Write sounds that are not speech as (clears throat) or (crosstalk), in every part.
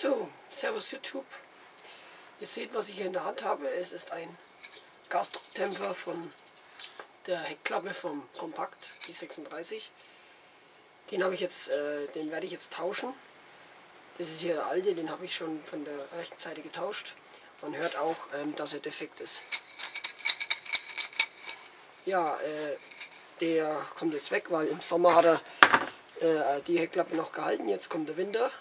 So, Servus YouTube. Ihr seht, was ich hier in der Hand habe. Es ist ein Gasdruckdämpfer von der Heckklappe vom Kompakt i36. Den habe ich jetzt, äh, den werde ich jetzt tauschen. Das ist hier der alte, den habe ich schon von der rechten Seite getauscht. Man hört auch, ähm, dass er defekt ist. Ja, äh, der kommt jetzt weg, weil im Sommer hat er äh, die Heckklappe noch gehalten. Jetzt kommt der Winter.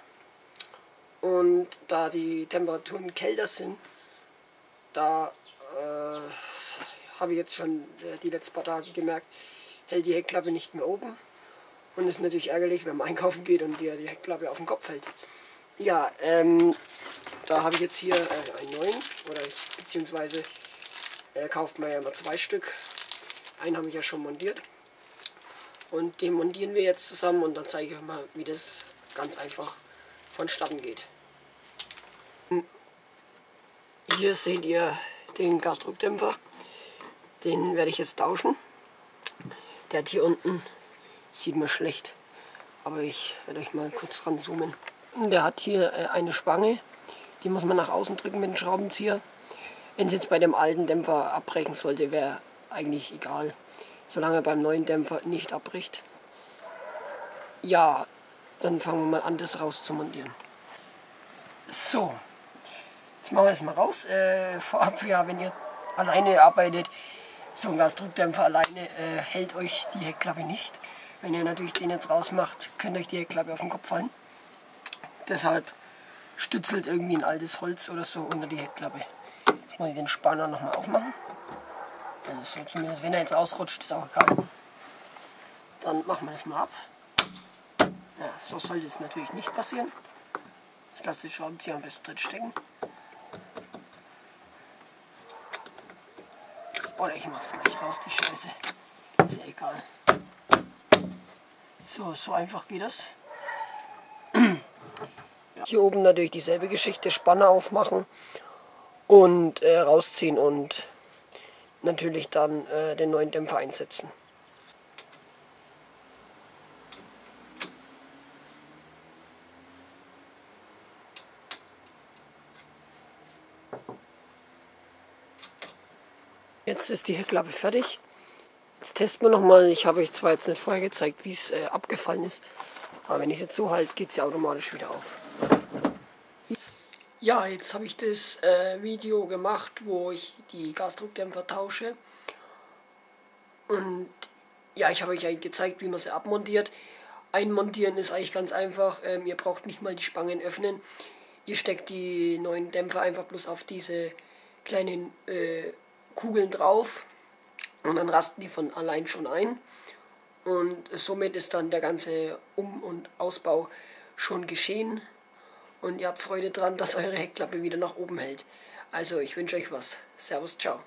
Und da die Temperaturen kälter sind, da äh, habe ich jetzt schon äh, die letzten paar Tage gemerkt, hält die Heckklappe nicht mehr oben. Und ist natürlich ärgerlich, wenn man einkaufen geht und dir die Heckklappe auf den Kopf fällt. Ja, ähm, da habe ich jetzt hier äh, einen neuen, oder ich, beziehungsweise äh, kauft man ja immer zwei Stück. Einen habe ich ja schon montiert. Und den montieren wir jetzt zusammen und dann zeige ich euch mal, wie das ganz einfach vonstatten geht. Hier seht ihr den Gasdruckdämpfer. Den werde ich jetzt tauschen. Der hat hier unten, sieht man schlecht, aber ich werde euch mal kurz ranzoomen. Der hat hier äh, eine Spange, die muss man nach außen drücken mit dem Schraubenzieher. Wenn es jetzt bei dem alten Dämpfer abbrechen sollte, wäre eigentlich egal, solange er beim neuen Dämpfer nicht abbricht. Ja, dann fangen wir mal an, das rauszumontieren. So, jetzt machen wir das mal raus. Äh, vorab, ja, wenn ihr alleine arbeitet, so ein Gasdruckdämpfer alleine äh, hält euch die Heckklappe nicht. Wenn ihr natürlich den jetzt rausmacht, könnt euch die Heckklappe auf den Kopf fallen. Deshalb stützelt irgendwie ein altes Holz oder so unter die Heckklappe. Jetzt muss ich den Spanner nochmal aufmachen. Also so zumindest, wenn er jetzt ausrutscht, ist auch egal. Dann machen wir das mal ab. Ja, so sollte es natürlich nicht passieren. Ich lasse den Schraubenzieher am besten drin stecken. Oder ich mache es gleich raus, die Scheiße. Ist ja egal. So, so einfach geht das. (clears throat) Hier oben natürlich dieselbe Geschichte, Spanne aufmachen und äh, rausziehen und natürlich dann äh, den neuen Dämpfer einsetzen. Jetzt ist die Heckklappe fertig. Jetzt testen wir nochmal. Ich habe euch zwar jetzt nicht vorher gezeigt, wie es äh, abgefallen ist. Aber wenn ich jetzt so halte, geht sie automatisch wieder auf. Ja, jetzt habe ich das äh, Video gemacht, wo ich die Gasdruckdämpfer tausche. Und ja, ich habe euch eigentlich gezeigt, wie man sie abmontiert. Einmontieren ist eigentlich ganz einfach. Ähm, ihr braucht nicht mal die Spangen öffnen. Ihr steckt die neuen Dämpfer einfach bloß auf diese kleinen äh, Kugeln drauf und dann rasten die von allein schon ein. Und somit ist dann der ganze Um- und Ausbau schon geschehen. Und ihr habt Freude dran, dass eure Heckklappe wieder nach oben hält. Also ich wünsche euch was. Servus, ciao.